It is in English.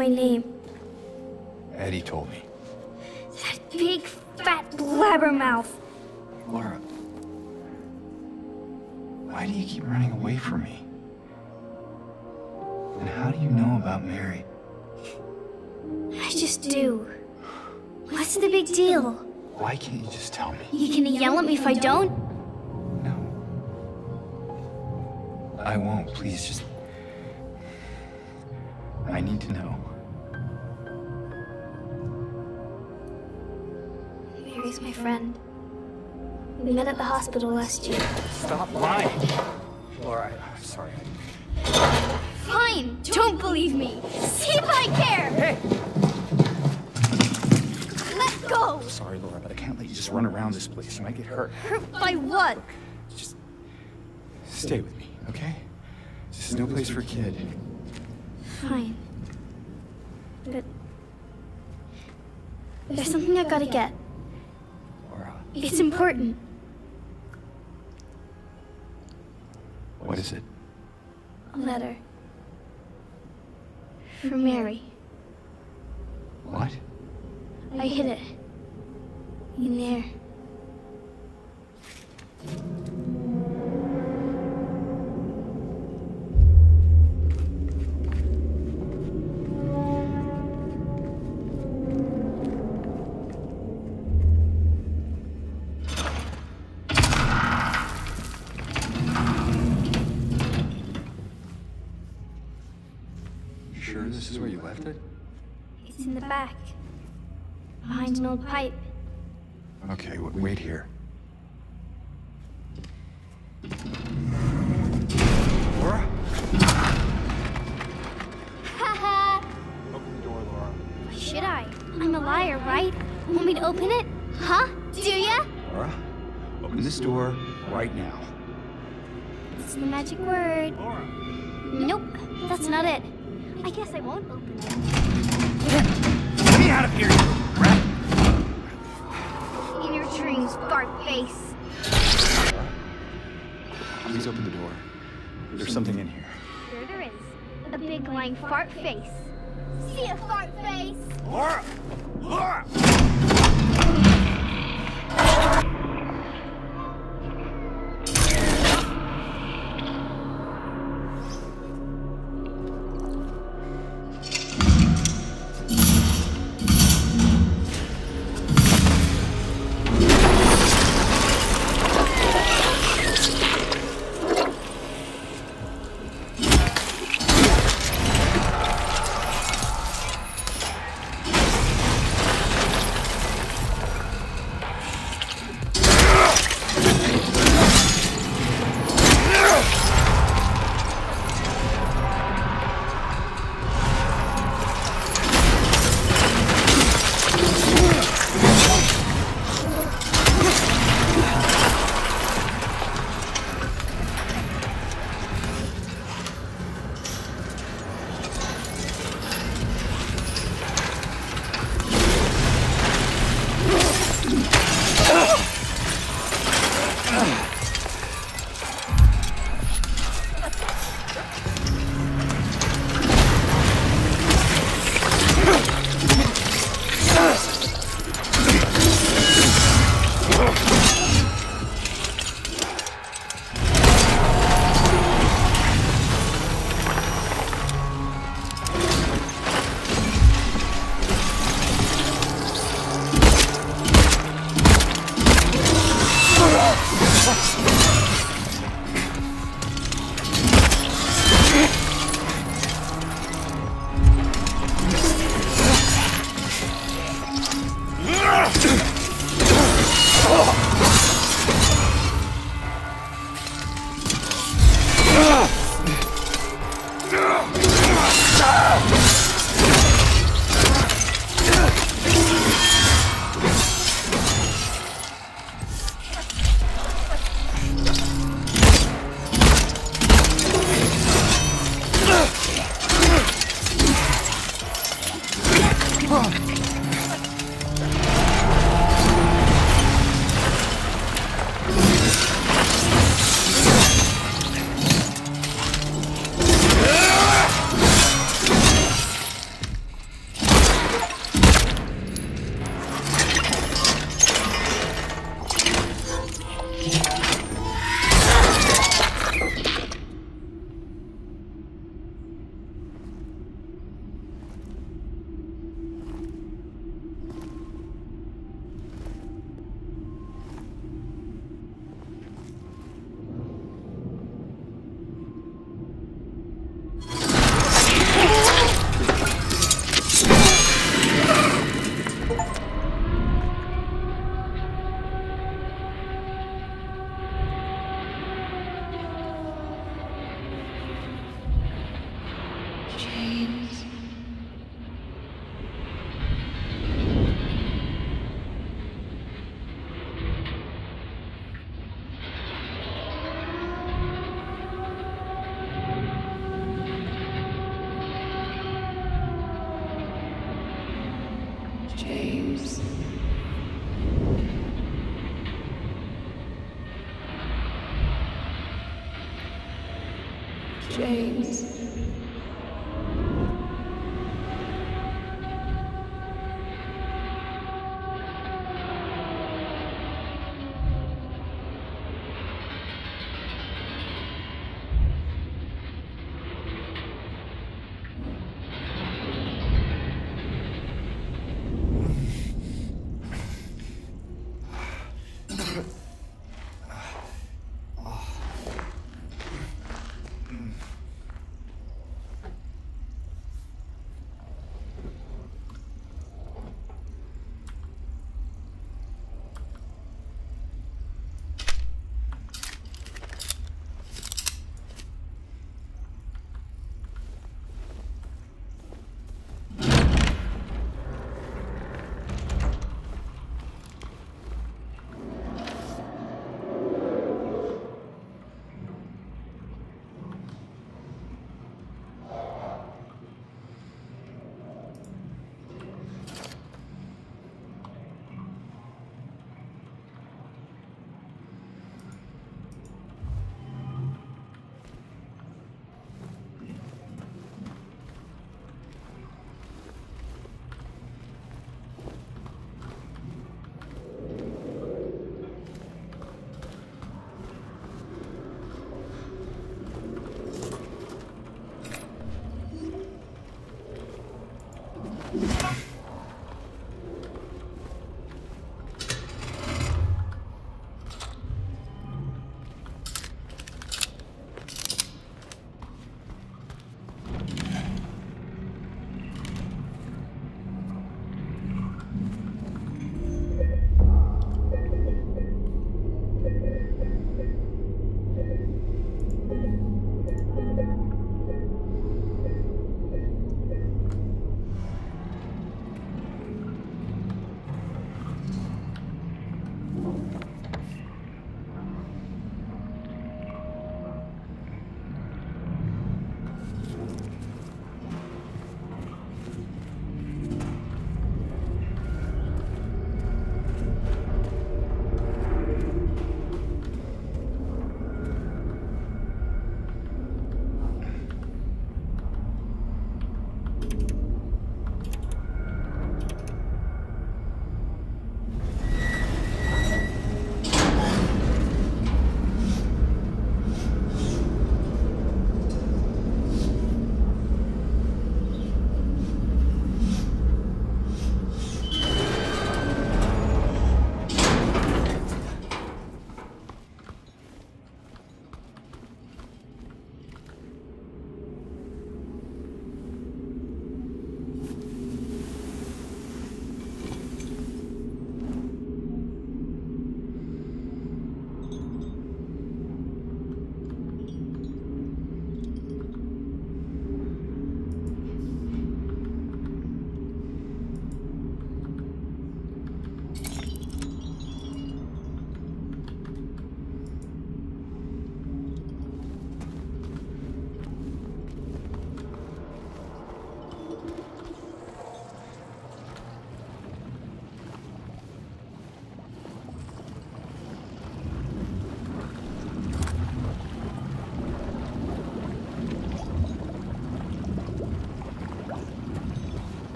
my name. Eddie told me. Hospital last year. Stop lying. Laura, I- I'm sorry. Fine, don't believe me. See if I care. Hey! Let go. Sorry, Laura, but I can't let you just run around this place. You might get hurt. Hurt by what? Just stay with me, okay? This is no place for a kid. Fine. But there's something I gotta get. Laura, It's important. What is it? A letter. For Mary. What? I hid it. In there. Dreams, face. Please open the door. There's something in here. There there is. A big lying fart face. See a fart face? Laura! Laura!